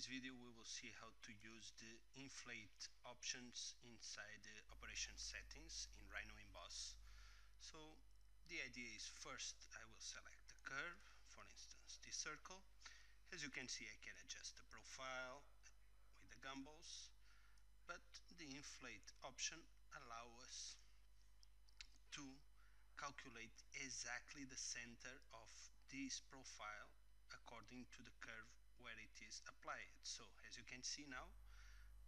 this video we will see how to use the inflate options inside the operation settings in Rhino Emboss. So the idea is first I will select the curve, for instance this circle. As you can see I can adjust the profile with the gumballs, but the inflate option allows us to calculate exactly the center of this profile according to the curve where it is applied. So as you can see now,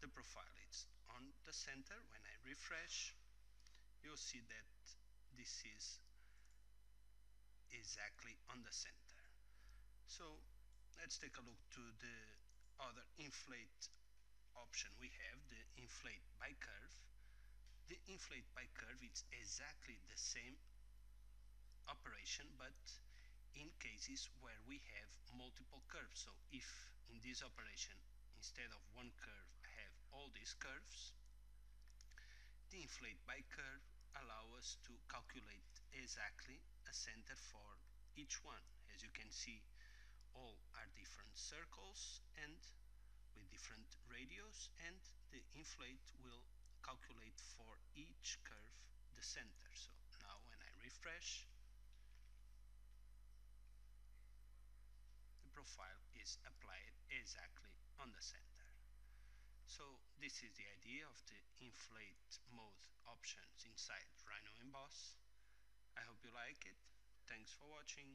the profile is on the center. When I refresh, you'll see that this is exactly on the center. So let's take a look to the other inflate option we have, the inflate by curve. The inflate by curve is exactly the same operation but in cases where we have multiple curves. So if in this operation instead of one curve I have all these curves, the inflate by curve allow us to calculate exactly a center for each one. As you can see all are different circles and with different radius and the inflate will calculate for each curve the center. So now when I refresh profile is applied exactly on the center. So this is the idea of the inflate mode options inside Rhino Emboss. I hope you like it. Thanks for watching.